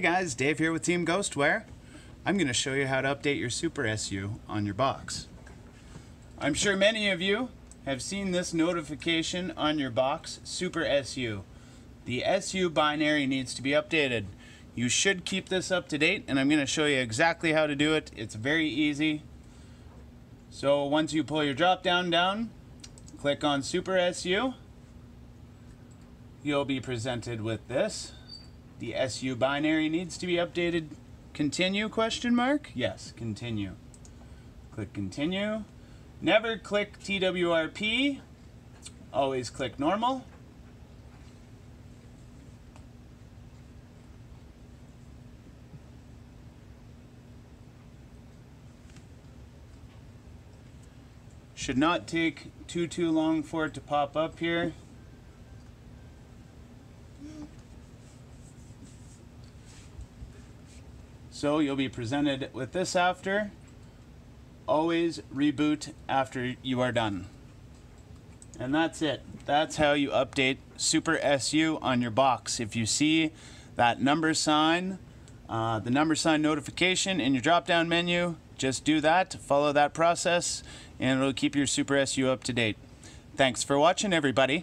guys, Dave here with Team Ghostware. I'm going to show you how to update your Super SU on your box. I'm sure many of you have seen this notification on your box, Super SU. The SU binary needs to be updated. You should keep this up to date and I'm going to show you exactly how to do it. It's very easy. So once you pull your drop down down, click on Super SU. You'll be presented with this. The SU binary needs to be updated. Continue question mark? Yes, continue. Click continue. Never click TWRP. Always click normal. Should not take too, too long for it to pop up here. So you'll be presented with this after. Always reboot after you are done. And that's it. That's how you update Super SU on your box. If you see that number sign, uh, the number sign notification in your drop down menu, just do that, follow that process, and it'll keep your Super SU up to date. Thanks for watching, everybody.